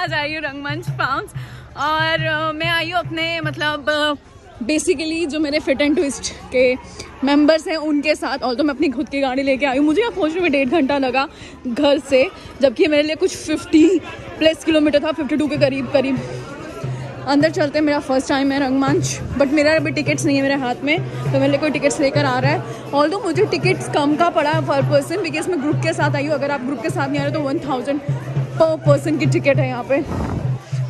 आज आई हूँ, रंगमंच फार्म्स और मैं आई हूँ अपने मतलब बेसिकली जो मेरे फिट एंड ट्विस्ट के मेंबर्स हैं, उनके साथ और तो मैं अपनी खुद की गाड़ी लेके आई हूँ। मुझे यहाँ पहुँचने में डेढ़ घंटा लगा घर से, जबकि मेरे लिए कुछ 50 प्लस किलोमीटर था 52 के करीब करीब। अंदर चलते मेरा फ़र्स्ट टाइम है रंगमंच बट मेरा अभी टिकट्स नहीं है मेरे हाथ में तो मेरे लिए कोई टिकट्स लेकर आ रहा है। ऑल मुझे टिकट्स कम का पड़ा है पर पर्सन बिकॉज़ मैं ग्रुप के साथ आई हूँ, अगर आप ग्रुप के साथ नहीं आ रहे तो वन थाउज़ेंड पर पर्सन की टिकट है यहाँ पे।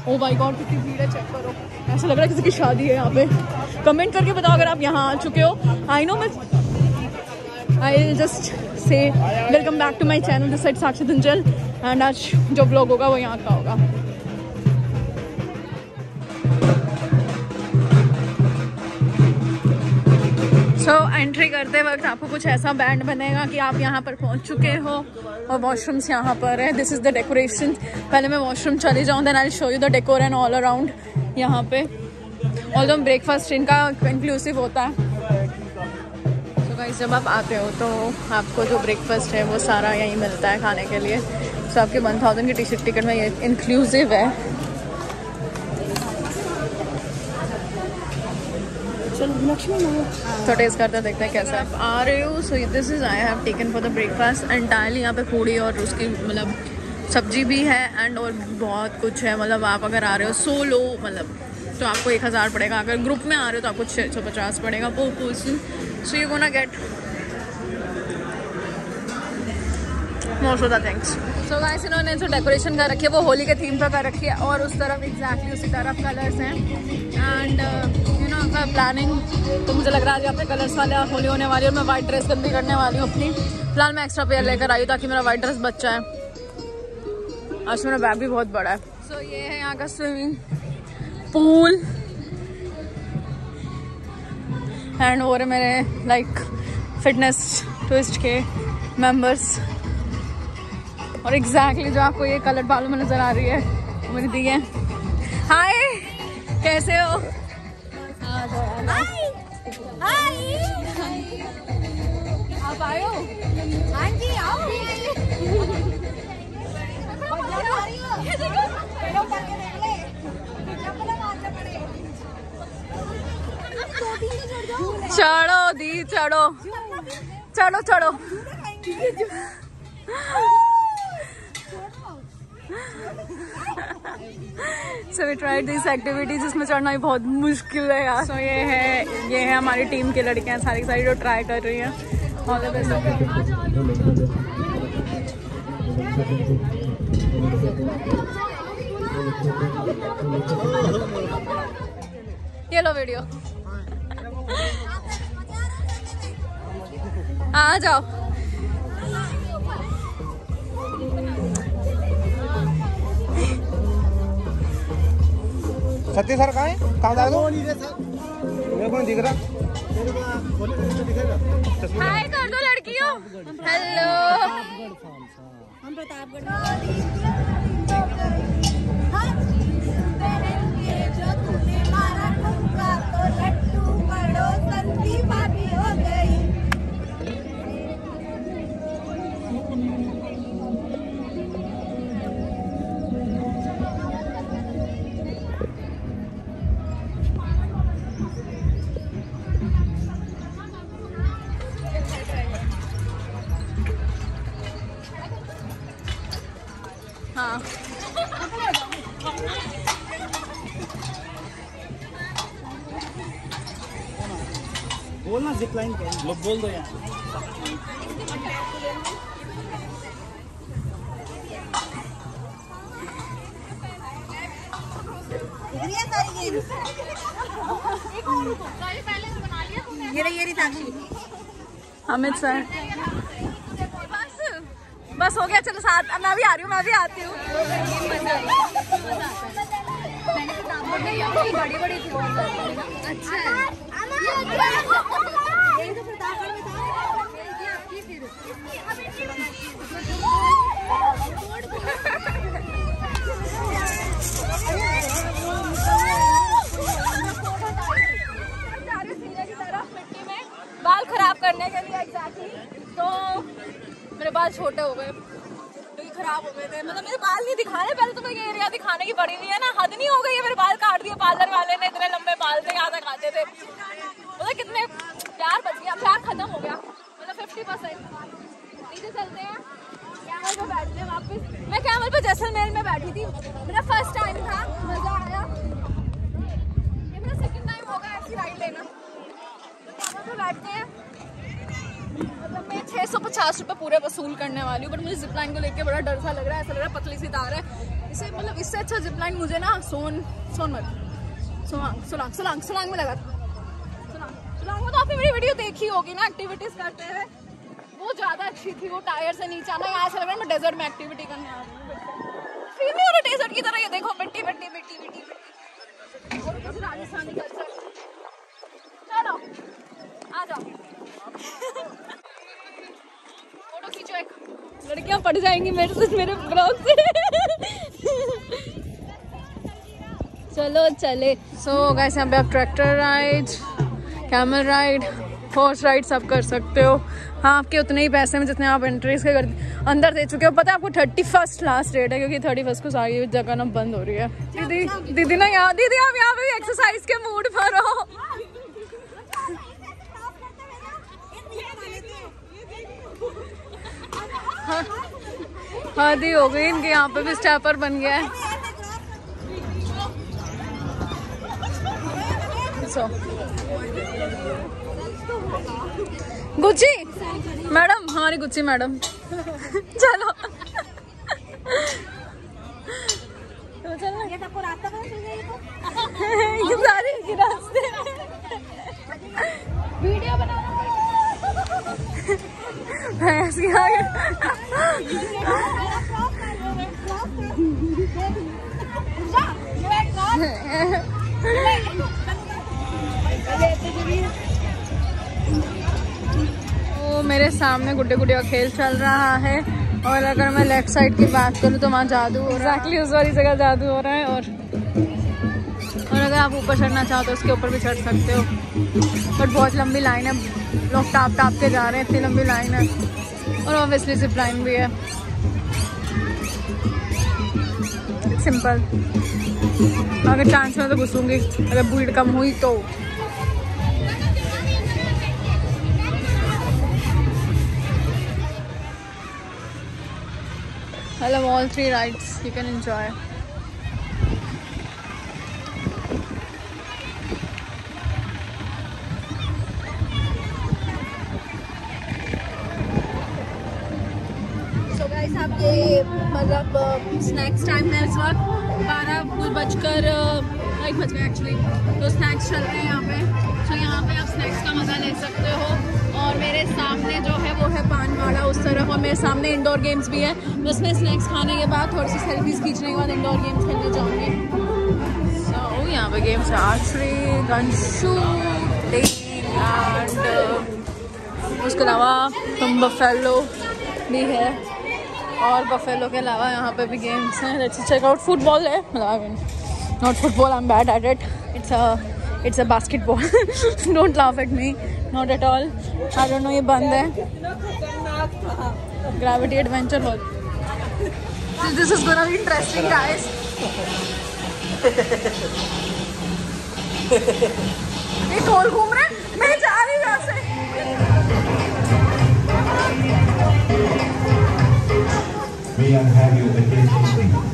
ओ बाई गॉड कितनी भीड़ है चेक करो। ऐसा लग रहा है किसी की शादी है यहाँ पे। कमेंट करके बताओ अगर आप यहाँ आ चुके हो। आई नो मैं I just say welcome back to my channel this side Sakshi Dhunjal and आज जो ब्लॉग होगा वो यहाँ का होगा। सो so, एंट्री करते वक्त आपको कुछ ऐसा बैंड बनेगा कि आप यहाँ पर पहुँच चुके हो और वॉशरूम्स यहाँ पर है। दिस इज़ द डेकोरेशन पहले मैं वॉशरूम चली जाऊँ then I show you the decor and all around यहाँ पे। ऑल ब्रेकफास्ट इनका इंक्लूसिव होता है। So, जब आप आते हो तो आपको जो ब्रेकफास्ट है वो सारा यहीं मिलता है खाने के लिए। सो so, आपके वन थाउज़ेंड की टी शर्ट टिकट में ये इंक्लूसिव है। तो टेस्ट करते देखते हैं कैसा है। आ रहे हो so this is I have taken for the breakfast entirely यहाँ पे पूड़ी और उसकी मतलब सब्ज़ी भी है एंड और बहुत कुछ है। मतलब आप अगर आ रहे हो सो लो मतलब तो आपको एक हज़ार पड़ेगा। अगर ग्रुप में आ रहे हो तो आपको छः सौ पचास पड़ेगा per person so you go gonna get most of the things so guys इन्होंने जो डेकोरेशन कर रखी है वो होली के थीम पर कर रखी है और उस तरफ़ एग्जैक्टली उसी तरफ़ कलर्स हैं। एंड यू नो का प्लानिंग तो मुझे लग रहा है आज पे कलर्स वाले होली होने वाली है और मैं वाइट ड्रेस गंदी करने वाली हूँ अपनी। फ़िलहाल मैं एक्स्ट्रा पेयर लेकर आई हूँ ताकि मेरा वाइट ड्रेस बच जाए आज मेरा बैग भी बहुत बड़ा है। सो so, ये है यहाँ का स्विमिंग पूल एंड और मेरे लाइक फिटनेस ट्विस्ट के मेंबर्स और एग्जैक्टली exactly जो आपको ये कलर बालों में नज़र आ रही है वो मेरी दी है। हाय कैसे हो? आप आए हो? हाँ जी आओ। चढ़ो दी चढ़ो। चढ़ो चढ़ो। So we tried this activity जिसमें चढ़ना भी बहुत मुश्किल है यार। सो so, ये है ये है हमारी टीम की लड़कियाँ सारी सारी जो ट्राई कर रही हैं। ऑल द बेस्ट ये लो वीडियो आ जाओ. सत्य सर कहाँ है? कहाँ जा रहे मेरे को दिख रहा। हाय कर दो लड़कियों हेलो। हम प्रतापगढ़ बोलना जिप लाइन लोग बोल दो यार ये रही ये रही साक्षी अमित सर। बस। बस हो गया चलो साथ। मैं भी आ रही हूँ मैं भी आती हूँ। बड़ी बड़ी थी। अच्छा यही तो प्रतापगढ़ में था आपकी फिर बाल खराब करने के लिए एग्जैक्टली तो मेरे बाल छोटे हो गए। क्योंकि खराब हो गए थे। मतलब मेरे बाल नहीं दिखाने पहले तो मैं एरिया दिखाने की पड़ी हुई है ना? हद नहीं हो गई है मेरे बाल काट दिए पार्लर वाले ने इतने लंबे बाल थे यहाँ तक आते थे। मतलब कितने प्यार बच गया प्यार खत्म हो गया। मतलब फिफ्टी परसेंट नीचे चलते हैं। कैमल पे बैठते हैं वापस। मैं कैमल पे जैसलमेर में बैठी थी। मेरा फ़र्स्ट टाइम था। मज़ा आया। ये मेरा सेकंड टाइम होगा ऐसी राइड लेना। कैमल पे बैठते हैं मतलब मैं छः सौ पचास रुपये पूरे वसूल करने वाली हूँ बट मुझे जिप लाइन को लेके बड़ा डर सा लग रहा है, ऐसा लग रहा है पतली सी तार है। इसे मतलब इससे अच्छा जिप लाइन मुझे ना सोन सोनमर्ग सोलांग सोलांग सोलांग सोलांग में लगा था। सोलांग सोलांग में तो आपने मेरी वीडियो देखी होगी ना एक्टिविटीज़ करते हुए। वो ज़्यादा अच्छी थी वो टायर से नीचे आना, यहाँ ऐसा लग रहा है मैं डेजर्ट में एक्टिविटी करने आ रही हूँ डेजर्ट की तरह ये देखो, मिट्टी मिट्टी मिट्टी मिट्टी और कुछ राजस्थानी कल्चर चलो, आ जाओ। फ़ोटो खींचो एक। लड़कियाँ पड़ जाएँगी मेरे से, मेरे ब्लॉग से। चलो, चले। सो गाइस यहाँ पे आप tractor ride camel ride horse ride सब कर सकते हो। हाँ आपके उतने ही पैसे में जितने आप एंट्रीज के अंदर दे चुके हो। पता है आपको थर्टी फ़र्स्ट लास्ट डेट है, क्योंकि थर्टी फ़र्स्ट को सारी जगह ना बंद हो रही है। दीदी दीदी ना यहाँ दीदी, आप यहाँ पे एक्सरसाइज के मूड पर हो। हद हो गई, इनके यहाँ पे भी स्टैपर बन गया है। सो गुच्ची मैडम हमारी गुच्ची मैडम। चलो। तो चलना ये सबको रास्ता चल गया ये तो? सारे के रास्ते। वीडियो बनाना भैंस के आगे। वो मेरे सामने गुड्डे गुड्डे का खेल चल रहा है और अगर मैं लेफ़्ट साइड की बात करूँ तो वहाँ जादू हो रहा है। उस वाली जगह जादू हो रहा है और और अगर आप ऊपर चढ़ना चाहो तो उसके ऊपर भी चढ़ सकते हो। बट बहुत लंबी लाइन है। लोग टाप टाप के जा रहे हैं इतनी लंबी लाइन है। और ऑब्वियसली जिप लाइन भी है। सिंपल अगर चांस में तो घुसूँगी। अगर भीड़ कम हुई तो। I love all three rides. You can enjoy. So guys आप ये मतलब स्नैक्स टाइम है इस वक्त बारह बजकर एक बज गए एक्चुअली तो स्नैक्स चल रहे हैं यहाँ पे। तो यहाँ पे आप स्नैक्स का मज़ा ले सकते हो। और मेरे सामने जो है वो है पानवाड़ा उस तरफ़ और मेरे सामने इंडोर गेम्स भी है। जिसमें स्नैक्स खाने के बाद थोड़ी सी सेल्फीज खींचने के बाद इंडोर गेम्स खेलने जाऊँगी। सो यहाँ पे गेम्स उसके अलावा तुम बफेलो भी है। और बफेलो के अलावा यहाँ पे भी गेम्स हैं। लेट्स चेक आउट फुटबॉल है। Not football I am bad at it it's a it's a basketball don't laugh at me not at all I don't know ये बंद है. Gravity adventure hall this is gonna be interesting guys ये गोल घूम रहे मैं जा रही हूँ यहाँ से. May I have your attention,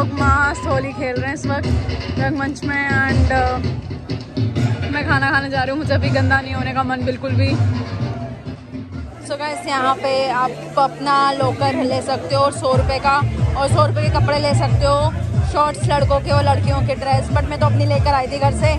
लोग मस्त होली खेल रहे हैं इस वक्त रंगमंच में एंड uh, मैं खाना खाने जा रही हूँ मुझे अभी गंदा नहीं होने का मन बिल्कुल भी। सो so guys यहाँ पे आप अपना लोकर ले सकते हो और सौ रुपये का और सौ रुपये के कपड़े ले सकते हो शॉर्ट्स लड़कों के और लड़कियों के ड्रेस बट मैं तो अपनी लेकर आई थी घर से।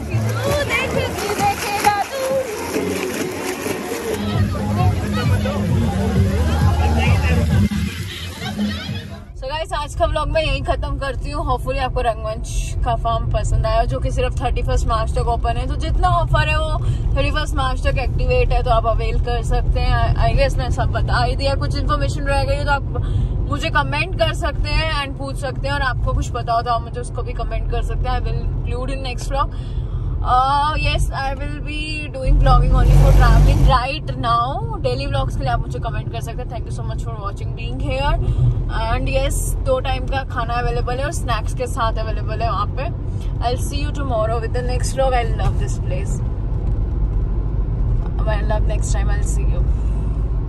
सो गाइस आज का व्लॉग मैं यहीं खत्म करती हूँ। होपफुली आपको रंगमंच का फॉर्म पसंद आया जो कि सिर्फ़ थर्टी फ़र्स्ट मार्च तक ओपन है। तो जितना ऑफ़र है वो थर्टी फ़र्स्ट मार्च तक एक्टिवेट है तो आप अवेल कर सकते हैं। आई गेस मैं सब बता ही दिया। कुछ इन्फॉर्मेशन रह गई तो आप मुझे कमेंट कर सकते हैं एंड पूछ सकते हैं और आपको कुछ हो तो आप मुझे उसको भी कमेंट कर सकते हैं। I will include in next vlog Yes, I will be doing vlogging only for traveling right now. Daily vlogs के लिए आप मुझे कमेंट कर सकते हैं thank you so much for watching being here and yes दो टाइम का खाना अवेलेबल है और स्नैक्स के साथ अवेलेबल है वहाँ पे I see you tomorrow with the next vlog I love this place love next time I'll see you.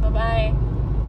Bye bye.